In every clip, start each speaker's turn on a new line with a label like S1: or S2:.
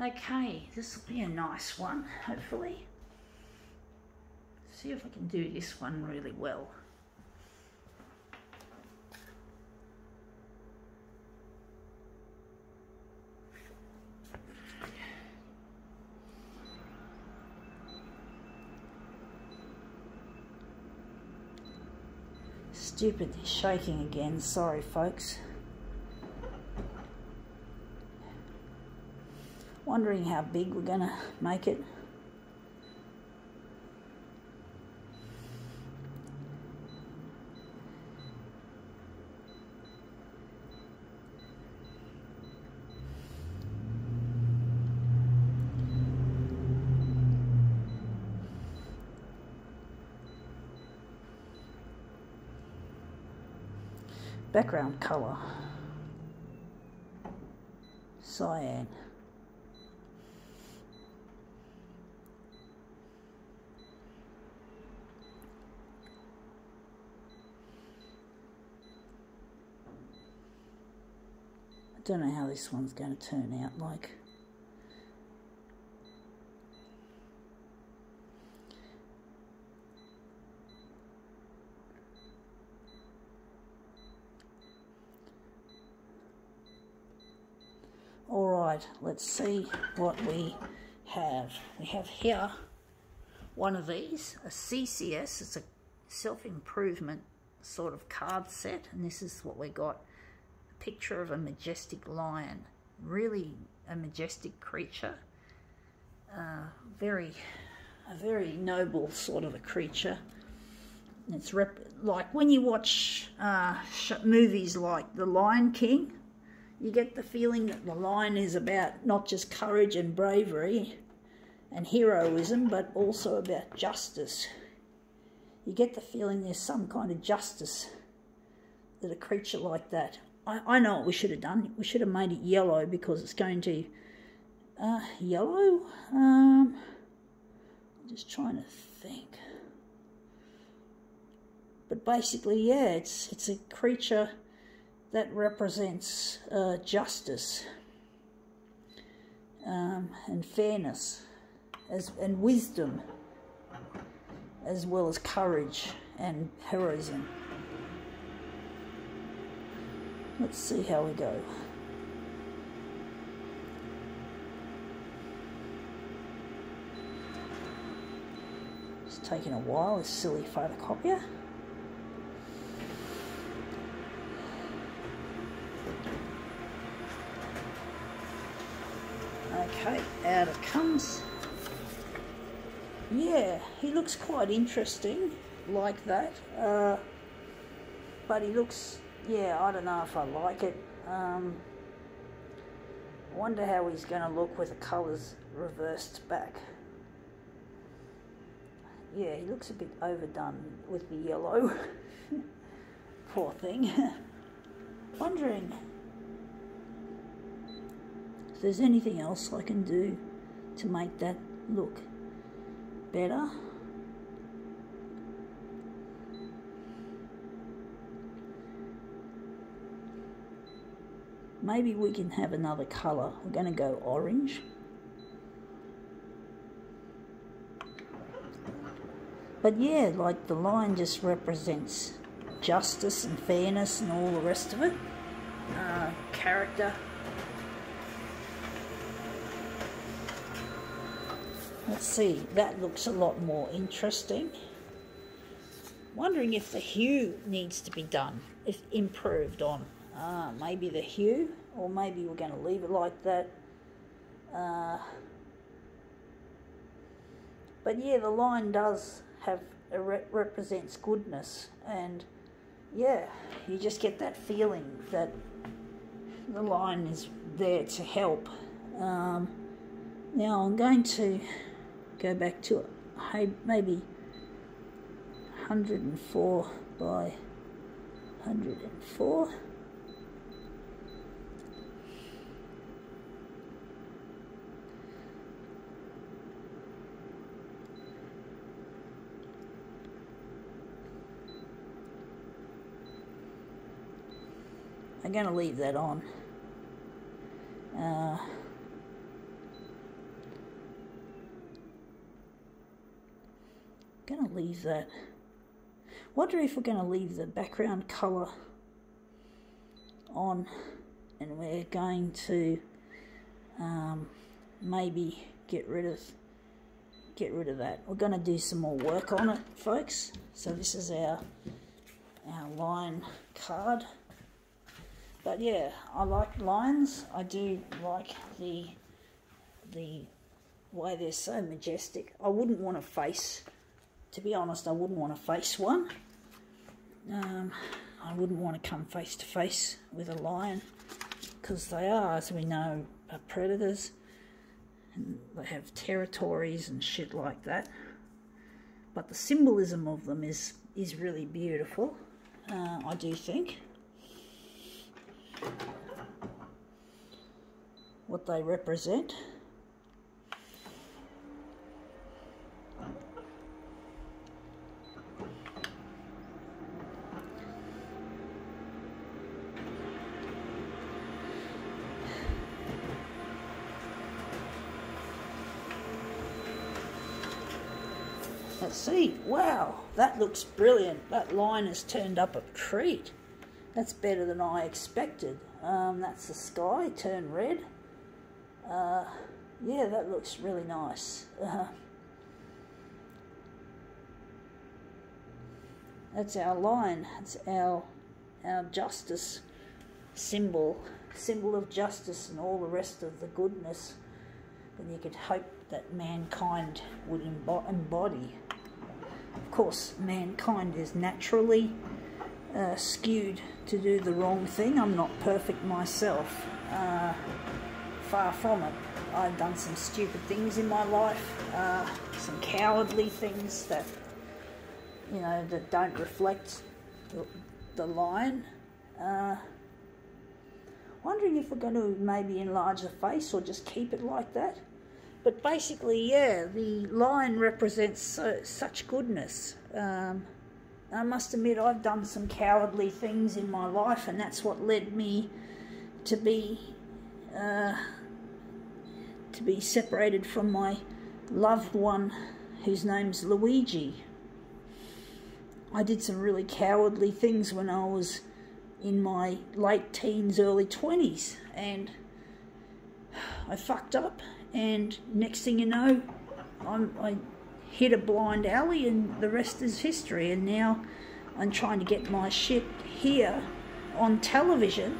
S1: Okay, this will be a nice one, hopefully. See if I can do this one really well. Stupid shaking again, sorry folks. Wondering how big we're gonna make it. background colour cyan I don't know how this one's going to turn out like All right, let's see what we have. We have here one of these, a CCS, it's a self-improvement sort of card set, and this is what we got. Picture of a majestic lion, really a majestic creature. Uh, very, a very noble sort of a creature. It's like when you watch uh, movies like The Lion King, you get the feeling that the lion is about not just courage and bravery and heroism, but also about justice. You get the feeling there's some kind of justice that a creature like that. I, I know what we should have done. We should have made it yellow because it's going to. Uh, yellow? Um, I'm just trying to think. But basically, yeah, it's it's a creature that represents uh, justice um, and fairness as, and wisdom as well as courage and heroism. Let's see how we go. It's taking a while, this silly photocopier. Okay, out it comes. Yeah, he looks quite interesting like that. Uh, but he looks, yeah, I don't know if I like it. Um, wonder how he's going to look with the colours reversed back. Yeah, he looks a bit overdone with the yellow. Poor thing. Wondering if there's anything else I can do to make that look better. Maybe we can have another colour. We're going to go orange. But yeah, like the line just represents justice and fairness and all the rest of it. Uh, character. Let's see, that looks a lot more interesting. Wondering if the hue needs to be done, if improved on. Ah, maybe the hue, or maybe we're going to leave it like that. Uh, but yeah, the line does have re represents goodness, and yeah, you just get that feeling that the line is there to help. Um, now I'm going to go back to maybe 104 by 104 I'm going to leave that on. Uh, going to leave that. Wonder if we're going to leave the background colour on and we're going to um, maybe get rid of get rid of that. We're going to do some more work on it, folks. So this is our our line card. But yeah, I like lions. I do like the the way they're so majestic. I wouldn't want to face, to be honest, I wouldn't want to face one. Um, I wouldn't want to come face to face with a lion because they are, as we know, predators and they have territories and shit like that. But the symbolism of them is is really beautiful, uh, I do think. What they represent. Let's see. Wow, that looks brilliant. That line has turned up a treat. That's better than I expected. Um, that's the sky, turn red. Uh, yeah, that looks really nice. Uh, that's our line. That's our our justice symbol, symbol of justice and all the rest of the goodness that you could hope that mankind would embody. Of course, mankind is naturally uh, skewed to do the wrong thing. I'm not perfect myself. Uh, far from it. I've done some stupid things in my life, uh, some cowardly things that, you know, that don't reflect the, the line. Uh, wondering if we're going to maybe enlarge the face or just keep it like that. But basically, yeah, the lion represents so, such goodness. Um, I must admit, I've done some cowardly things in my life, and that's what led me to be uh, to be separated from my loved one, whose name's Luigi. I did some really cowardly things when I was in my late teens, early 20s, and I fucked up and next thing you know, I'm, I hit a blind alley and the rest is history. And now I'm trying to get my shit here on television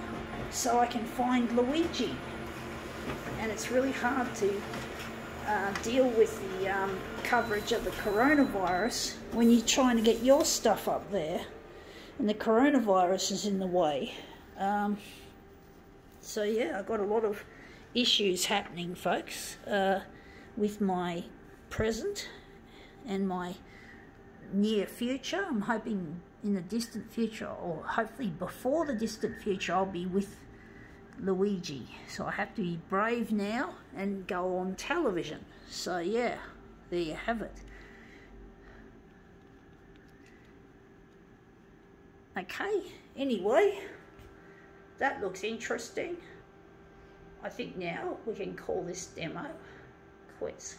S1: so I can find Luigi. And it's really hard to uh, deal with the um, coverage of the coronavirus when you're trying to get your stuff up there and the coronavirus is in the way. Um, so yeah, I've got a lot of issues happening, folks, uh, with my present and my near future. I'm hoping in the distant future, or hopefully before the distant future, I'll be with Luigi. So I have to be brave now and go on television. So yeah, there you have it. Okay, anyway, that looks interesting. I think now we can call this demo quits.